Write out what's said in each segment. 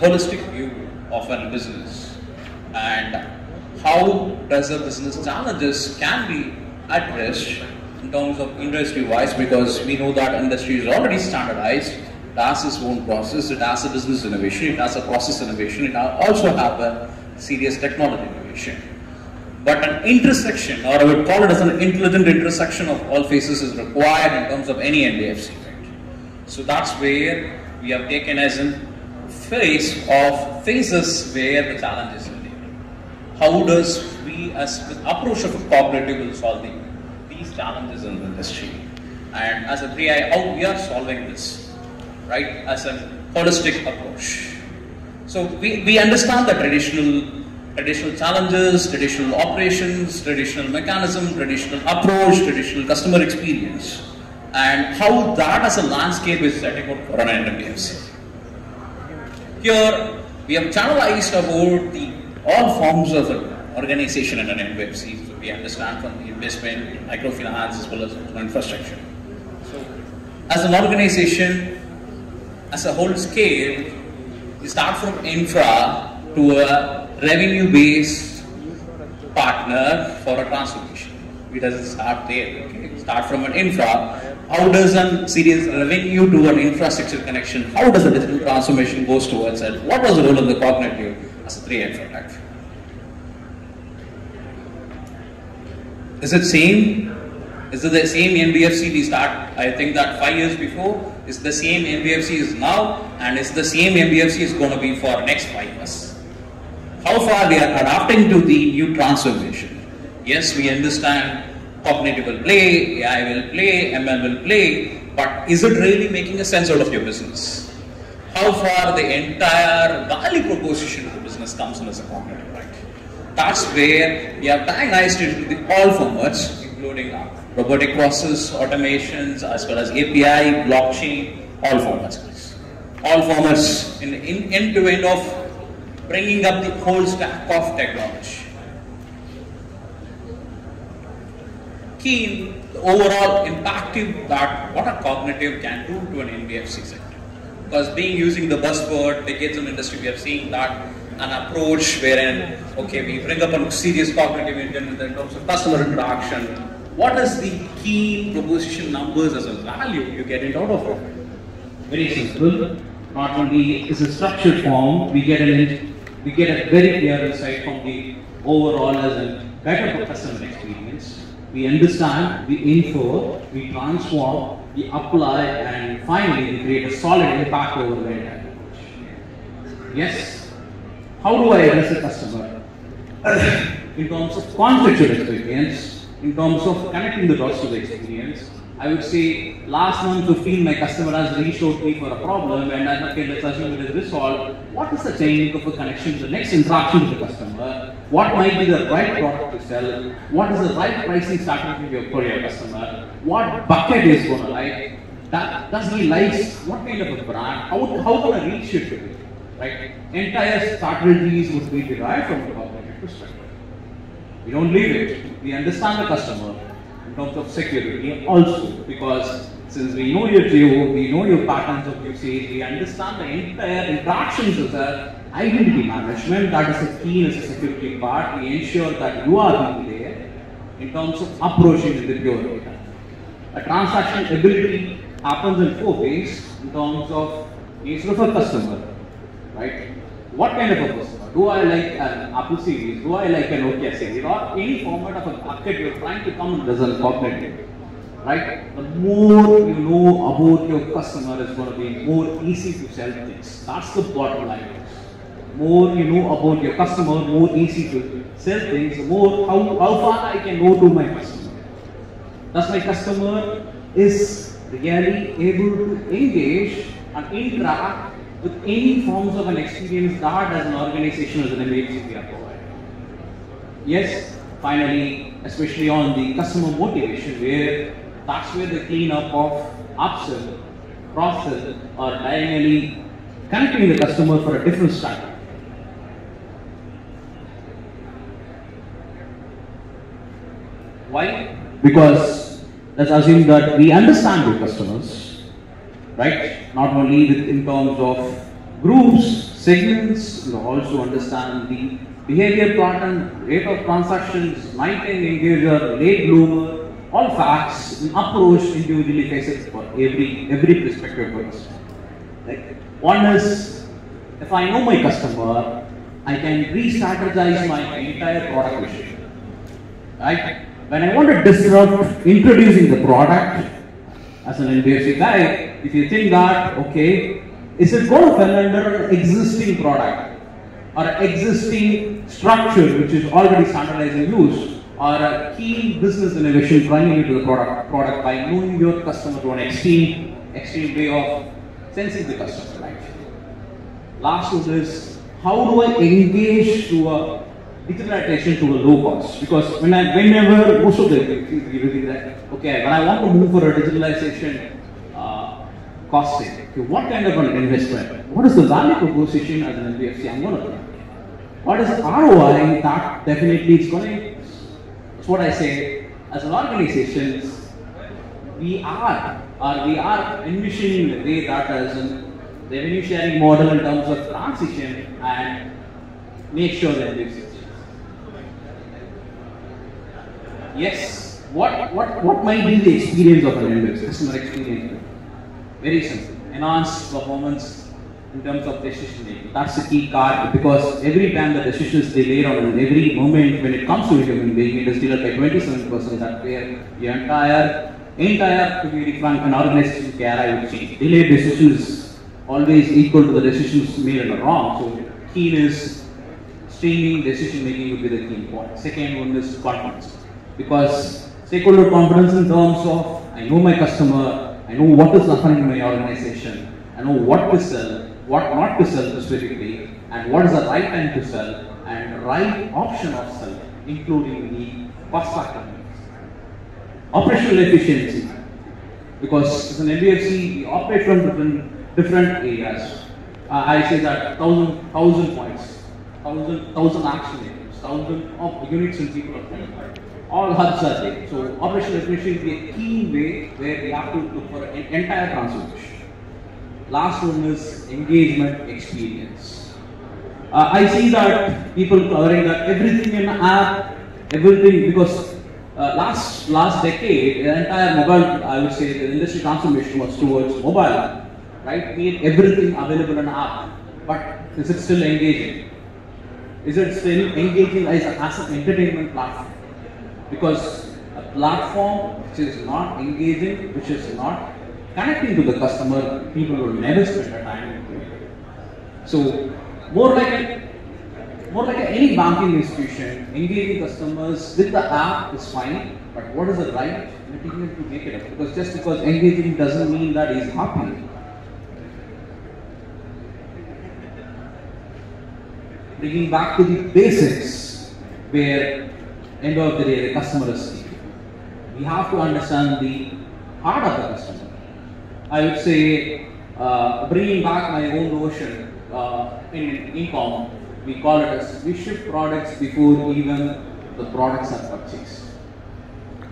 holistic view of a business and how does a business challenges can be addressed in terms of industry wise because we know that industry is already standardized it has its own process it has a business innovation it has a process innovation it also have a serious technology innovation but an intersection or i would call it as an intelligent intersection of all phases is required in terms of any NBFC right? so that's where we have taken as an phase of phases where the challenge is living. How does we as approach of cooperative solving these challenges in the industry? And as a 3I, how we are solving this, right? As a holistic approach. So we, we understand the traditional traditional challenges, traditional operations, traditional mechanism, traditional approach, traditional customer experience, and how that as a landscape is setting up for an NBFC. Here, we have channelized about the all forms of organization an NBFC. So we understand from the investment, microfinance, as well as infrastructure. So, as an organization, as a whole scale, we start from infra to a revenue-based partner for a transformation. We doesn't start there. Okay? Start from an infra how does a serious revenue to an infrastructure connection, how does the digital transformation goes towards it? What was the role of the cognitive as a 3 infra type? Is it same? Is it the same NBFC we start, I think that five years before? Is the same NBFC is now and is the same NBFC is going to be for next five years? How far we are adapting to the new transformation? Yes, we understand cognitive will play, AI will play, ML will play, but is it really making a sense out of your business? How far the entire value proposition of the business comes in as a cognitive, right? That's where we have diagnosed it the all formats, including uh, robotic process, automations, as well as API, blockchain, all formats. All formats in, in end to end of bringing up the whole stack of technology. Key the overall impactive that what a cognitive can do to an NBFC sector. Because being using the buzzword decades in industry, we have seen that an approach wherein okay we bring up a serious cognitive intent in terms of customer interaction. What is the key proposition numbers as a value you get it out of it? Very simple. Not only is a structured form, we get an we get a very clear insight from the overall as a better customer experience we understand, we infer, we transform, we apply, and finally we create a solid impact over the there. Yes. How do I address a customer? in terms of contextual experience, in terms of connecting the dots to the experience, I would say last month 15 my customer has reached out to me for a problem and I'm okay let's assume it is resolved. What is the chain of a connection, to the next interaction with the customer? What might be the right product to sell? What is the right pricing strategy for your customer? What bucket is going to like? That, does he likes what kind of a brand? How, how can I reach it to? Right? Entire strategies would be derived from the cognitive perspective. We don't leave it. We understand the customer in terms of security also because since we know your geo, we know your patterns of usage, we understand the entire interactions with the identity management, that is the key as a security part. We ensure that you are being there in terms of approaching the pure data. A transaction ability happens in four ways in terms of nature of a customer, right? What kind of a customer? Do I like an Apple series? Do I like an Nokia series? Or any format of a bucket you're trying to come and cognitive. Right? The more you know about your customer is going to be more easy to sell things. That's the bottom line. More you know about your customer, more easy to sell things, more how, how far I can go to my customer. Thus my customer is really able to engage and interact with any forms of an experience that as an organization, as an NBFC we are providing. Yes, finally, especially on the customer motivation, where that's where the cleanup of upsell, cross-sell, or diagonally connecting the customer for a different strategy. Why? Because let's assume that we understand the customers, right? Not only with, in terms of groups, segments, you also understand the behavior pattern, rate of transactions, night and engager, late bloomer, all facts, and approach individually cases for every every prospective person. Like one is, if I know my customer, I can re-strategize my entire product vision. Right? When I want to disrupt introducing the product, as an NBFC guy, if you think that, okay, is it going to fall under an existing product or an existing structure which is already standardized in use or a key business innovation bringing into the product, product by knowing your customer to an extreme, extreme way of sensing the customer, right? Last one is, how do I engage to a digitalization to a low cost? Because when I, whenever, most of the, you think that, okay, when I want to move for a digitalization uh, costing, okay, what kind of an investment? What is the value proposition as an NBFC I'm going to do? What is ROI that definitely is going to, that's what I say, as an organization, we are, or we are envisioning the way that as a revenue sharing model in terms of transition and make sure that this Yes, what, what, what might be the experience of an NBFC, customer experience? Very simple. Enhanced performance in terms of decision making. That's the key card because every time the decisions delayed on every moment when it comes to human being, it is delayed by 27%. That where the entire, entire, to be frank, an organization care I would change. Delayed decisions always equal to the decisions made in the wrong. So keenness, streaming decision making would be the key point. Second one is confidence because stakeholder confidence in terms of I know my customer, I know what is happening in my organization, I know what to sell, what not to sell specifically, and what is the right time to sell, and right option of sell, including the cost factor. Operational efficiency, because as an NBFC, we operate from different different areas. Uh, I say that thousand thousand points, thousand thousand action items, thousand of units and people all hubs are there. So operational efficiency is a key way where we have to look for an entire transformation. Last one is engagement experience. Uh, I see that people covering that everything in app, everything because uh, last last decade the entire mobile, I would say the industry transformation was towards mobile, right? Made everything available in app, but is it still engaging? Is it still engaging as, as an entertainment platform? Because a platform which is not engaging, which is not connecting to the customer, people will never spend their time. So more like more like any banking institution, engaging customers with the app is fine, but what is the right material to make it up? Because just because engaging doesn't mean that he's happy. Bringing back to the basics, where end of the day, the customer is key. We have to understand the heart of the customer. I would say, uh, bringing back my own notion uh, in Ecom, we call it as we ship products before even the products are purchased.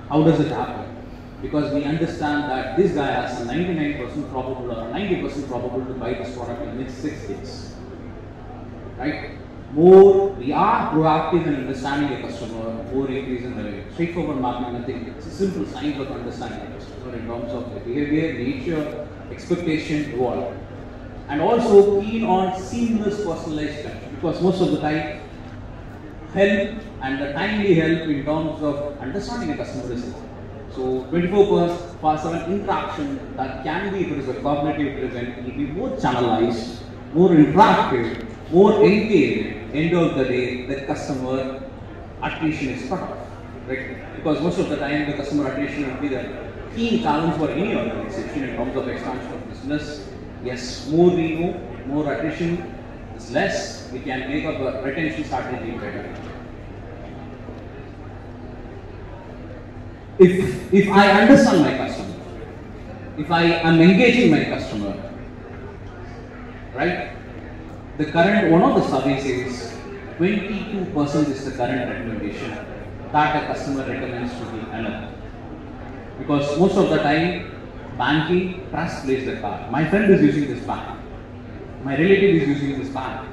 How does it happen? Because we understand that this guy has a 99% probable or 90% probable to buy this product in the next six days. Right? More we are proactive in understanding the customer, more increase in revenue. Straightforward I think It's a simple science of understanding the customer in terms of the behavior, nature, expectation, evolve. And also keen on seamless personalized touch because most of the time help and the timely help in terms of understanding a customer is so 24 per 7 interaction that can be, if it is a cognitive driven, it will be more channelized, more interactive, more engaged end of the day, the customer attrition is cut off. Right? Because most of the time, the customer attrition will be the key challenge for any organization in terms of expansion of business. Yes, more we know, more attrition is less, we can make up a retention strategy better. If, if I understand my customer, if I am engaging my customer, right? The current, one of the surveys says 22% is the current recommendation that a customer recommends to the owner. Because most of the time, banking trust plays the card. My friend is using this bank. my relative is using this bank,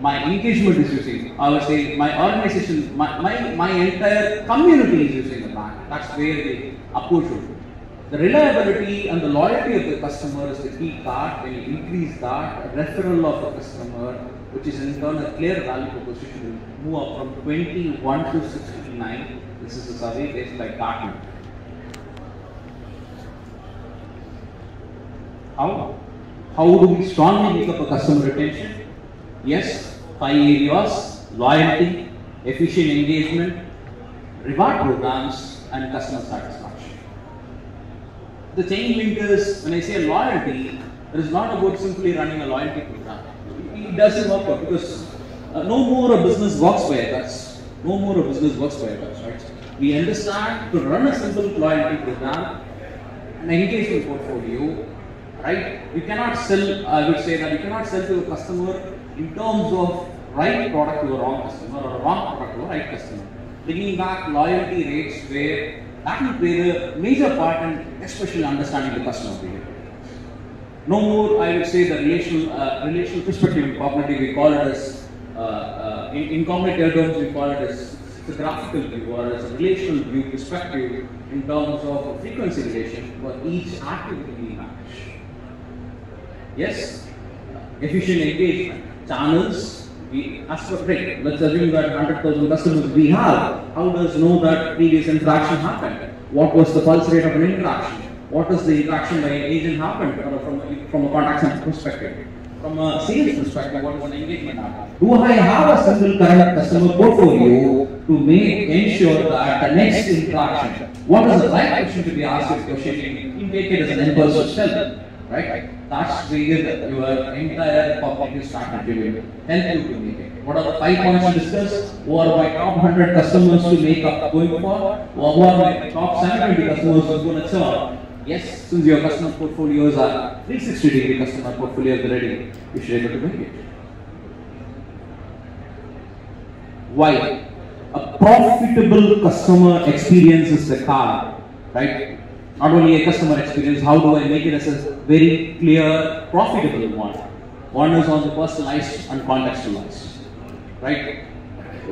my engagement is using, I would say my organization, my, my, my entire community is using the bank. That's where the approach should. The reliability and the loyalty of the customer is the key part. When you increase that, referral of the customer, which is in turn a clear value proposition, will move up from 21 to 69. This is a survey based by Gartner. How? How do we strongly make up a customer retention? Yes, five areas loyalty, efficient engagement, reward programs, and customer satisfaction. The chain linkers, when I say loyalty, it is not about simply running a loyalty program. It doesn't work out because uh, no more a business works by guts. No more a business works by guts, right? We understand to run a simple loyalty program, an engagement portfolio, right? You cannot sell, I would say that you cannot sell to a customer in terms of right product to a wrong customer or a wrong product to a right customer. Bringing back loyalty rates where that will play the major part in especially understanding the customer behavior. No more, I would say, the relational, uh, relational perspective in cognitive, we call it as, uh, uh, in, in cognitive terms, we call it as the graphical view or as a relational view perspective in terms of frequency relation for each activity we manage. Yes, efficient engagement, channels, great. Let's assume that 100,000 customers we have. How does know that previous interaction happened? What was the pulse rate of an interaction? What is the interaction by an agent happened from, from a contact center perspective? From a sales perspective, what was the engagement happened? Do I have a single current customer portfolio to make ensure that the next interaction, what is the right question to be asked if take it as an impulse right? That's where your entire cognitive strategy will help you to make it. What are the five points to discuss? Who are my top 100 customers to make up going for? Or who are my top 720 customers who's going to serve? Yes, since your customer portfolios are 360 degree customer portfolios already, you should be able to make it. Why? A profitable customer experience is the car, right? Not only a customer experience, how do I make it as a very clear, profitable one? One is on the personalized and contextualized, right?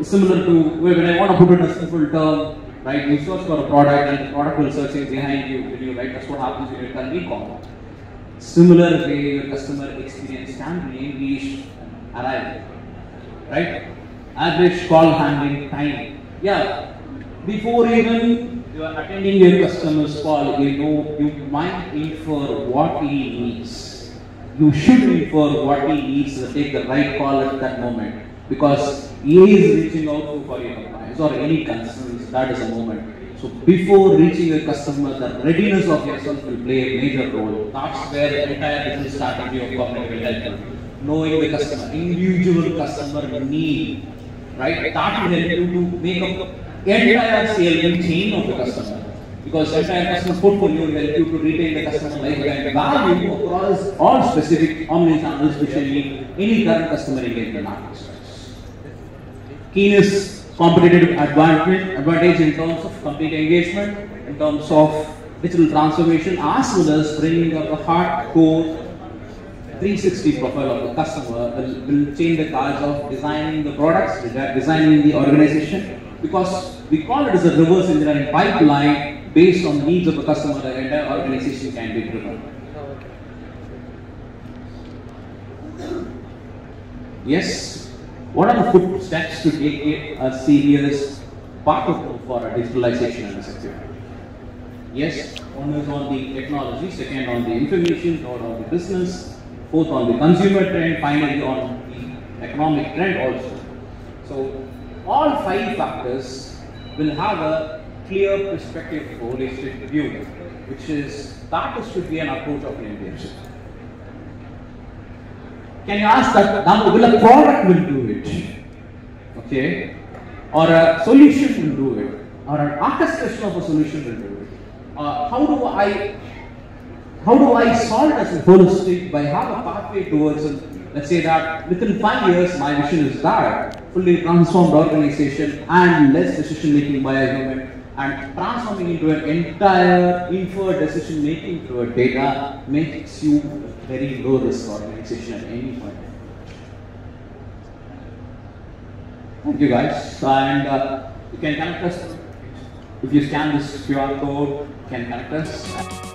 Similar to when I want to put in a simple term, right? You search for a product and the product will search it behind you, you, right? That's what happens when you turn recall. Similar way your customer experience can be engaged and arrive, right? Average call handling time. Yeah, before even you are attending your customer's call, you know, you might infer what he needs. You should infer what he needs to take the right call at that moment. Because he is reaching out to for your compliance or any concerns, that is a moment. So before reaching a customer, the readiness of yourself will play a major role. That's where the entire business strategy of cognitive will help you. Knowing the customer, individual customer need, right? That will help you to make up entire salient chain of the customer. Because entire customer portfolio will help you to retain the customer lifetime value across all specific omni-channel, especially any current customer engagement aspects. Keenness, competitive advantage, advantage in terms of complete engagement, in terms of digital transformation, as well as bringing up a hardcore 360 profile of the customer will, will change the cards of designing the products, designing the organization, because we call it as a reverse engineering pipeline based on the needs of the customer, the organization can be driven. Yes, what are the footsteps to take a serious part of for a digitalization and security? Yes, one is on the technology, second on the information, third on the business, fourth on the consumer trend, finally on the economic trend also. So all five factors will have a clear perspective holistic view, which is that should be an approach of an. Can you ask that will a product will do it? Okay? Or a solution will do it, or an orchestration of a solution will do it. Uh, how do I how do I solve as a holistic by have a pathway towards? Let's say that within five years my vision is that fully transformed organization and less decision making by a human and transforming into an entire inferred decision making through a data makes you a very low risk organization at any point. Thank you guys. And uh, you can connect us if you scan this QR code, you can connect us.